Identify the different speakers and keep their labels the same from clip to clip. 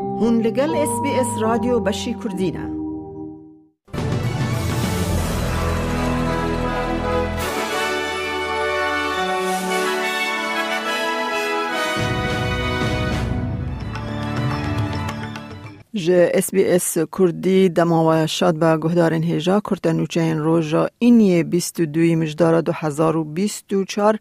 Speaker 1: هون لگل اس بی اس رادیو بشی کردینه جه اس بی اس کردی دماوی شاد با گهدارن هیجا کرتن نوچه این روژا و دوی مجدار دو هزار و بیست و چار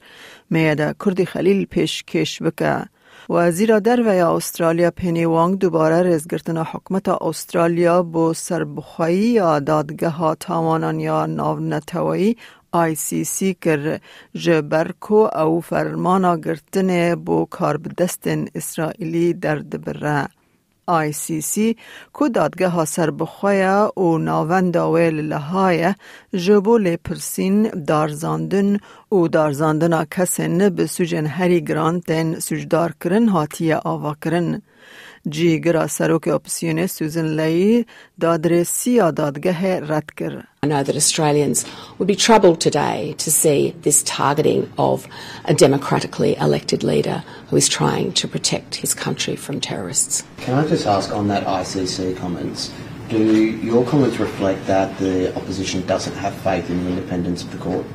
Speaker 1: میاده کردی خلیل پیش کش بکه. وزیر در و استرالیا پنی وانگ دوباره رزگرتن حکمت استرالیا با سربخوایی یا دادگه ها تاوانان یا ناو نتوایی آی سی سی کر جبرکو او فرمانا گرتن بو کارب دستن اسرائیلی درد بره. سی کو دادگه ها سر بخواه و ناوند آویل لهای جبول پرسین دارزاندن و دارزاندن کسین به سوجن هری گرانتن سوجدار کرن هاتیه آوا کرن. جیگر سروک اپسیون سوزن لی دادرسی دادگه رد کرد.
Speaker 2: I know that Australians would be troubled today to see this targeting of a democratically elected leader who is trying to protect his country from terrorists.
Speaker 3: Can I just ask on that ICC comments, do your comments reflect that the opposition doesn't have faith in the independence of the court?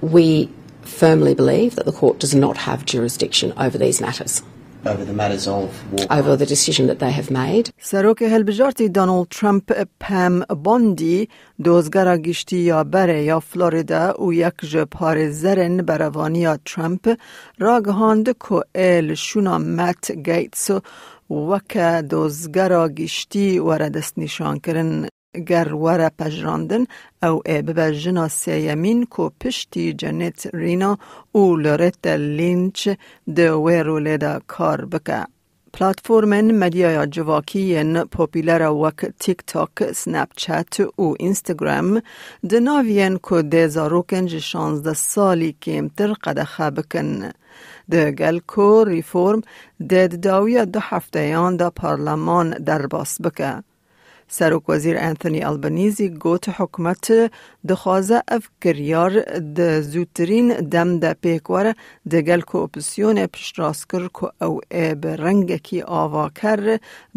Speaker 2: We firmly believe that the court does not have jurisdiction over these matters.
Speaker 3: Over the matters of war
Speaker 2: over the decision that they have made.
Speaker 1: سروک هلبجارتی دونالد ترامپ پم باندی دوزگرا گشتی یا بره یا فلوریدا و یک جپار زرن بروانی ترامپ راگهاند که ایل شونا مت گیتس وک دوزگرا گشتی وردست نشان کرن گر وره پجراندن او ای ببجنا سیمین کو پشتی جنت رینا او لورت لینچ ده ویرو لیدا کار بکه. پلاتفورمن مدیا جواکی پوپیلر وک تیک تاک سنپ چت و اینستاگرام دناوین کو ده زاروکن شانزده سالی کمتر قدخه بکن. ده گل کو ریفورم ده داوی دو هفته یان دا پارلمان در باس بکه. سروک وزیر انتونی البنیزی گوت حکمت دخوازه اف کریار د زوترین دم د پیکوار د گل کو اپسیون پیش راست کر کو او به رنگ کی آوا کر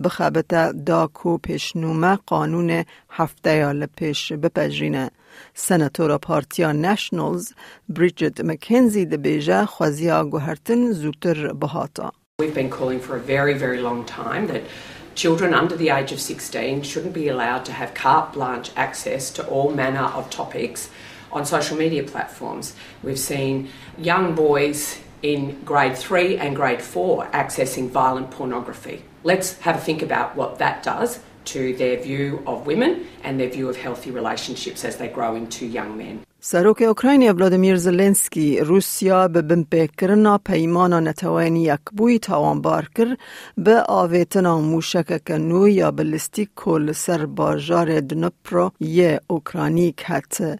Speaker 1: بخبت دا کو پیشنومه قانون هفته یا لپیش بپجرینه. سناتورا پارتیا نشنلز بریجت مکنزی د بیجه خوزیا گوهرتن زوتر بهاتا.
Speaker 4: We've been calling for a very, very long time that Children under the age of 16 shouldn't be allowed to have carte blanche access to all manner of topics on social media platforms. We've seen young boys in grade three and grade four accessing violent pornography. Let's have a think about what that does to their view of women and their view of healthy relationships as they grow into young men.
Speaker 1: سروک اوکراینی ولادیمیر زلنسکی روسیا به بمپکرنا پیمانا نتوانی یک بوی تاوان بار کر به آویتنا موشک کنو یا بلستیک کل سر باجار دنپرو یه اوکرانی کت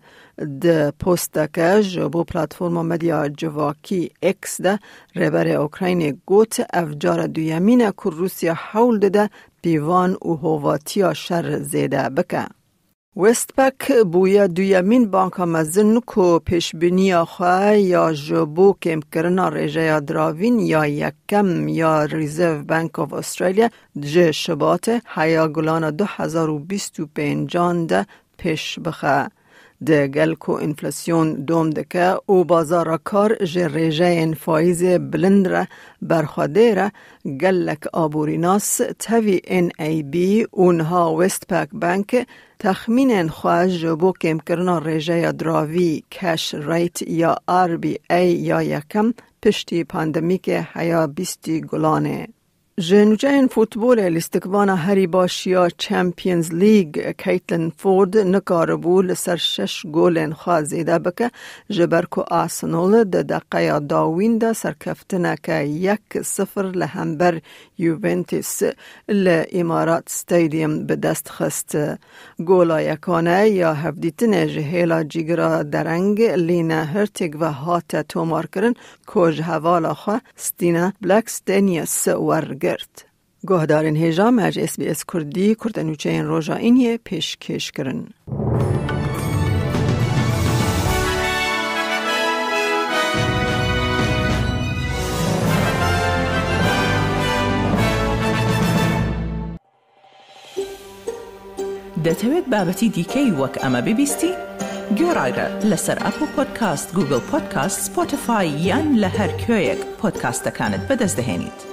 Speaker 1: د پوستکه جبو پلاتفورم مدیا جواکی اکس ده ربر اوکراین گوت افجار دویمینه که روسیا حول ده پیوان و هواتیا شر زیده بکه. وستپک بویا دویمین بانکا مزن کو پیشبینی خواه یا جبو کم کرنا رجه دراوین یا یکم یا ریزرو بانک آف استرالیا جه شبات حیا گلان دو هزار و بیست و پینجان ده پیش بخه. ده گل کو انفلاسیون دوم دکه او بازار کار جه ریجه این فایز بلند را برخواده گلک آبوریناس تاوی این ای بی اونها وست پاک بانک تخمین خواهش جبو کم کرنا ریجه دراوی کش ریت یا آر بی ای یا یکم پشتی پاندمیک حیا بیستی گلانه. جنوجین فوتبول الاستقبان هری باشیا چمپیونز لیگ کیتلن فورد نکاربو لسر شش گولن خوازیده بکه. جبرکو آسنول ده دقیه داوین ده سرکفتنه که یک صفر لهمبر یوونتیس لامارات ستیدیم به دست خست. گولا یکانه یا هفدیتن جهیلا جیگرا درنگ لینا هرتگ و هات تومار کرن کج حوالا خواه ستینا بلکستینیس ورگ. گرت. اس کردی کردنوچه این روژا اینیه پیش کش کرن.
Speaker 5: دەتەوێت بابەتی دیکەی وەک ئەمە ببیستی؟ گۆڕایرە لەسەر ئەپ و پۆدکاست گوگل پۆدکاست سپۆتفاای یان لە هەر کوێیەک پۆدکاستەکانت بەدەستدەێنیت.